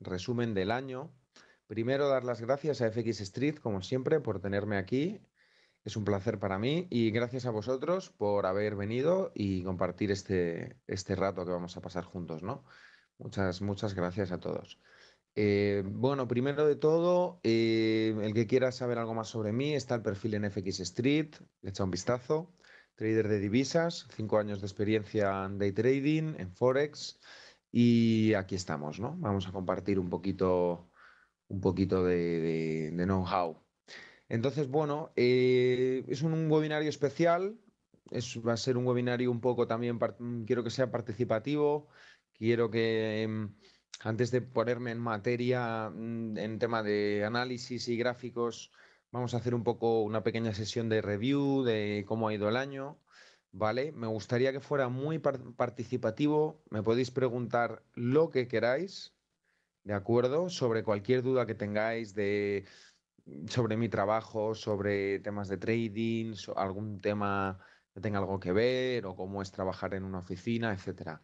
resumen del año. Primero, dar las gracias a FX Street, como siempre, por tenerme aquí. Es un placer para mí y gracias a vosotros por haber venido y compartir este, este rato que vamos a pasar juntos, ¿no? Muchas, muchas gracias a todos. Eh, bueno, primero de todo, eh, el que quiera saber algo más sobre mí, está el perfil en FX Street, le echa un vistazo. Trader de divisas, cinco años de experiencia en day trading, en Forex, y aquí estamos, ¿no? Vamos a compartir un poquito, un poquito de, know-how. Entonces, bueno, eh, es un, webinario especial, es, va a ser un webinario un poco también, quiero que sea participativo, quiero que em, antes de ponerme en materia mm, en tema de análisis y gráficos, vamos a hacer un poco una pequeña sesión de review de cómo ha ido el año, ¿vale? Me gustaría que fuera muy participativo, me podéis preguntar lo que queráis, ¿de acuerdo? Sobre cualquier duda que tengáis de sobre mi trabajo, sobre temas de trading, algún tema que tenga algo que ver o cómo es trabajar en una oficina, etcétera.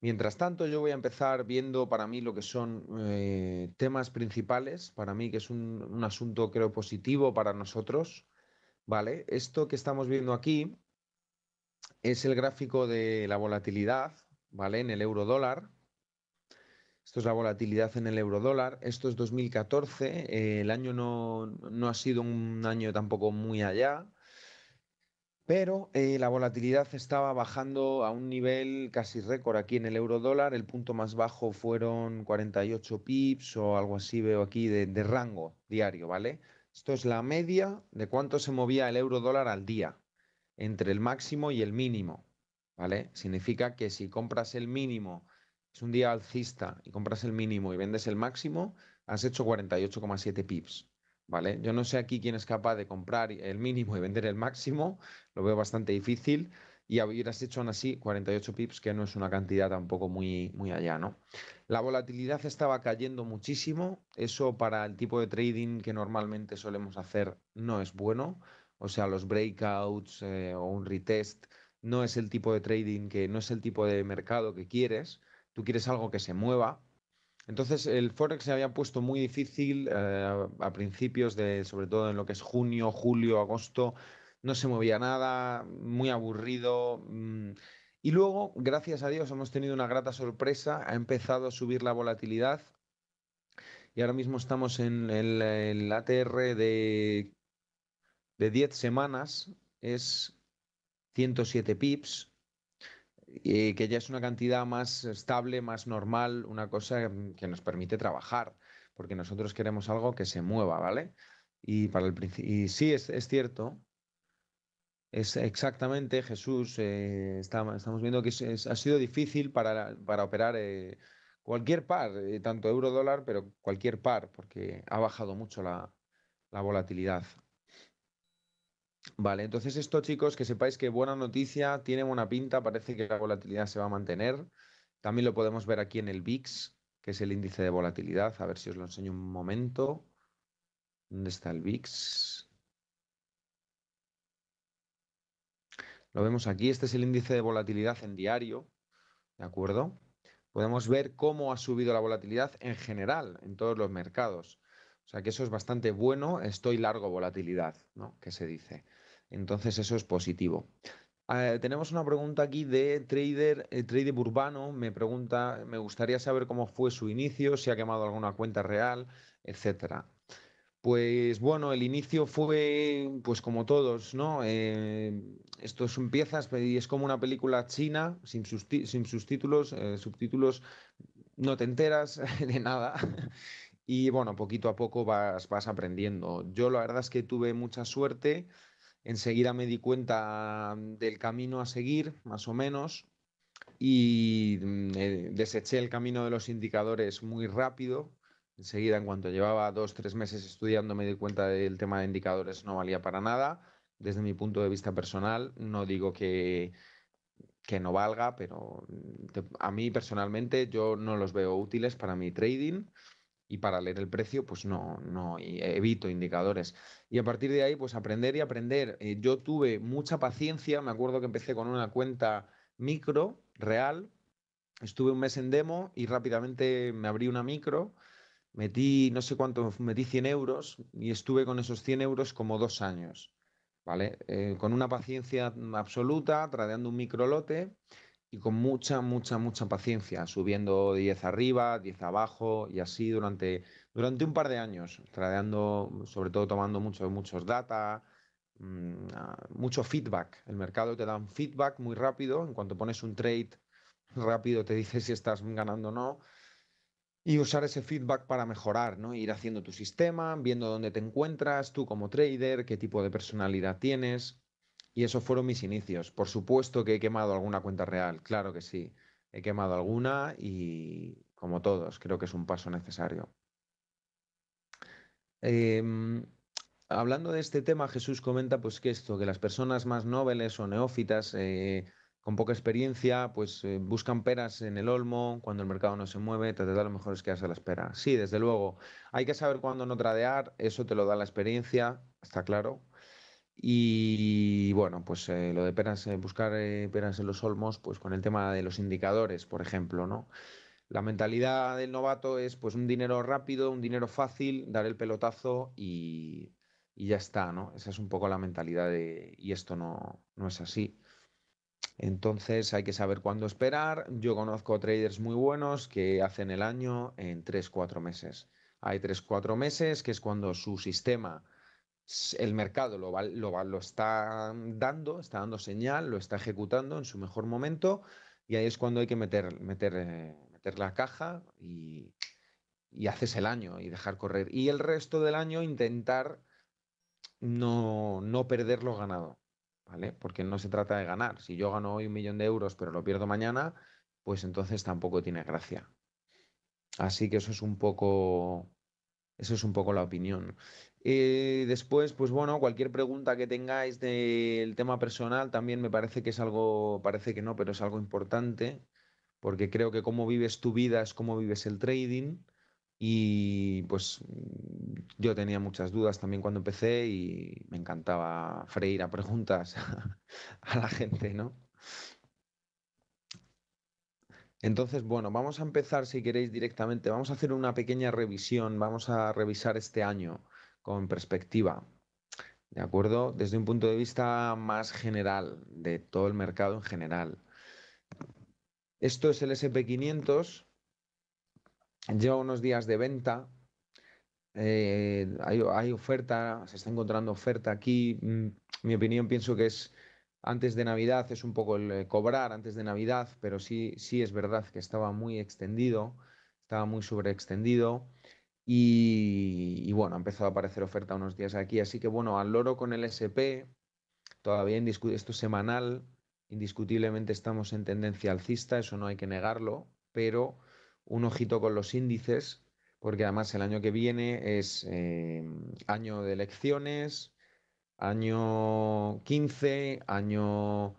Mientras tanto, yo voy a empezar viendo para mí lo que son eh, temas principales, para mí que es un, asunto creo positivo para nosotros, ¿vale? Esto que estamos viendo aquí es el gráfico de la volatilidad, ¿vale? En el euro dólar. Esto es la volatilidad en el euro dólar. Esto es 2014. Eh, el año no, no ha sido un año tampoco muy allá pero eh, la volatilidad estaba bajando a un nivel casi récord aquí en el euro dólar. El punto más bajo fueron 48 pips o algo así, veo aquí, de, de rango diario, ¿vale? Esto es la media de cuánto se movía el euro dólar al día, entre el máximo y el mínimo, ¿vale? Significa que si compras el mínimo, es un día alcista, y compras el mínimo y vendes el máximo, has hecho 48,7 pips. ¿vale? Yo no sé aquí quién es capaz de comprar el mínimo y vender el máximo, lo veo bastante difícil. Y hubieras hecho aún así 48 pips, que no es una cantidad tampoco muy, muy allá, ¿no? La volatilidad estaba cayendo muchísimo. Eso para el tipo de trading que normalmente solemos hacer no es bueno. O sea, los breakouts eh, o un retest no es el tipo de trading que no es el tipo de mercado que quieres. Tú quieres algo que se mueva, entonces el Forex se había puesto muy difícil eh, a principios de, sobre todo en lo que es junio, julio, agosto, no se movía nada, muy aburrido. Mm, y luego, gracias a Dios, hemos tenido una grata sorpresa, ha empezado a subir la volatilidad y ahora mismo estamos en el, ATR de, de 10 semanas, es 107 pips, y que ya es una cantidad más estable, más normal, una cosa que nos permite trabajar, porque nosotros queremos algo que se mueva, ¿vale? Y, para el, y sí, es, cierto, es exactamente, Jesús, eh, estamos viendo que ha sido difícil para, para operar eh, cualquier par, eh, tanto euro-dólar, pero cualquier par, porque ha bajado mucho la, la volatilidad. Vale, entonces esto chicos, que sepáis que buena noticia, tiene buena pinta, parece que la volatilidad se va a mantener. También lo podemos ver aquí en el VIX, que es el índice de volatilidad. A ver si os lo enseño un momento. ¿Dónde está el VIX? Lo vemos aquí, este es el índice de volatilidad en diario, ¿de acuerdo? Podemos ver cómo ha subido la volatilidad en general en todos los mercados. O sea que eso es bastante bueno, estoy largo volatilidad, ¿no? Que se dice. Entonces eso es positivo. Eh, tenemos una pregunta aquí de Trader, eh, Trader Urbano. Me pregunta, me gustaría saber cómo fue su inicio, si ha quemado alguna cuenta real, etcétera. Pues bueno, el inicio fue, pues como todos, ¿no? Eh, esto es piezas y es como una película china, sin, sin subtítulos, subtítulos, no te enteras de nada. Y bueno, poquito a poco vas, vas aprendiendo. Yo la verdad es que tuve mucha suerte. Enseguida me di cuenta del camino a seguir, más o menos, y mm, eh, deseché el camino de los indicadores muy rápido. Enseguida, en cuanto llevaba dos, tres meses estudiando, me di cuenta del tema de indicadores no valía para nada. Desde mi punto de vista personal, no digo que, que no valga, pero mm, a mí personalmente yo no los veo útiles para mi trading y para leer el precio, pues no, no evito indicadores. Y a partir de ahí, pues aprender y aprender. Eh, yo tuve mucha paciencia, me acuerdo que empecé con una cuenta micro, real, estuve un mes en demo y rápidamente me abrí una micro, metí no sé cuánto, metí 100 euros y estuve con esos 100 euros como dos años, ¿vale? Eh, con una paciencia absoluta, tradeando un micro lote y con mucha, mucha, mucha paciencia, subiendo 10 arriba, 10 abajo y así durante, durante un par de años, tradeando, sobre todo tomando muchos, muchos data, mm, ah, mucho feedback. El mercado te da un feedback muy rápido, en cuanto pones un trade rápido te dice si estás ganando o no. Y usar ese feedback para mejorar, ¿no? Ir haciendo tu sistema, viendo dónde te encuentras, tú como trader, qué tipo de personalidad tienes. Y esos fueron mis inicios. Por supuesto que he quemado alguna cuenta real, claro que sí. He quemado alguna y, como todos, creo que es un paso necesario. Em, hablando de este tema, Jesús comenta pues que esto, que las personas más nobles o neófitas eh, con poca experiencia, pues eh, buscan peras en el olmo, cuando el mercado no se mueve, te da lo mejor es quedarse a la espera. Sí, desde luego, hay que saber cuándo no tradear, eso te lo da la experiencia, está claro. Y bueno, pues eh, lo de peras, eh, buscar eh, peras en los olmos, pues con el tema de los indicadores, por ejemplo, ¿no? La mentalidad del novato es pues un dinero rápido, un dinero fácil, dar el pelotazo y, y ya está, ¿no? Esa es un poco la mentalidad de, y esto no, no es así. Entonces hay que saber cuándo esperar. Yo conozco traders muy buenos que hacen el año en 3-4 meses. Hay 3-4 meses que es cuando su sistema el mercado lo, lo, está dando, está dando señal, lo está ejecutando en su mejor momento y ahí es cuando hay que meter, meter, eh, meter la caja y, y, haces el año y dejar correr. Y el resto del año intentar no, no perder lo ganado, ¿vale? Porque no se trata de ganar. Si yo gano hoy un millón de euros pero lo pierdo mañana, pues entonces tampoco tiene gracia. Así que eso es un poco, eso es un poco la opinión. Eh, después, pues bueno, cualquier pregunta que tengáis del tema personal también me parece que es algo, parece que no, pero es algo importante, porque creo que cómo vives tu vida es cómo vives el trading. Y pues yo tenía muchas dudas también cuando empecé y me encantaba freír a preguntas a la gente, ¿no? Entonces, bueno, vamos a empezar, si queréis, directamente. Vamos a hacer una pequeña revisión. Vamos a revisar este año con perspectiva. ¿De acuerdo? Desde un punto de vista más general, de todo el mercado en general. Esto es el SP500. Lleva unos días de venta. Eh, hay, oferta, se está encontrando oferta aquí. Mm, mi opinión pienso que es antes de Navidad, es un poco el eh, cobrar antes de Navidad, pero sí, sí es verdad que estaba muy extendido, estaba muy sobreextendido. Y, bueno, ha empezado a aparecer oferta unos días aquí. Así que bueno, al loro con el SP, todavía esto es semanal, indiscutiblemente estamos en tendencia alcista, eso no hay que negarlo, pero un ojito con los índices, porque además el año que viene es eh, año de elecciones, año 15, año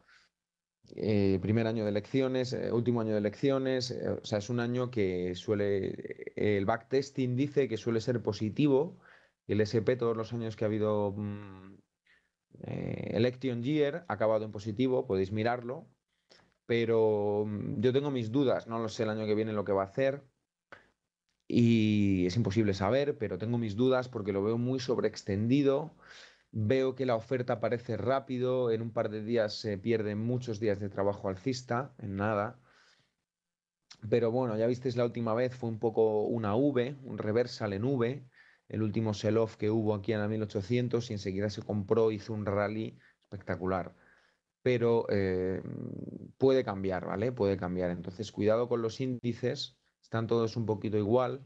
eh, primer año de elecciones, eh, último año de elecciones, eh, o sea, es un año que suele, el backtesting dice que suele ser positivo, el SP todos los años que ha habido mm, election year ha acabado en positivo, podéis mirarlo, pero mm, yo tengo mis dudas, no lo sé el año que viene lo que va a hacer y es imposible saber, pero tengo mis dudas porque lo veo muy sobreextendido Veo que la oferta aparece rápido, en un par de días se pierden muchos días de trabajo alcista, en nada. Pero bueno, ya visteis la última vez, fue un poco una V, un reversal en V, el último sell-off que hubo aquí en la 1800 y enseguida se compró, hizo un rally espectacular. Pero eh, puede cambiar, ¿vale? Puede cambiar. Entonces, cuidado con los índices, están todos un poquito igual.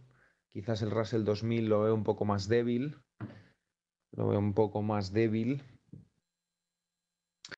Quizás el Russell 2000 lo veo un poco más débil, lo veo un poco más débil.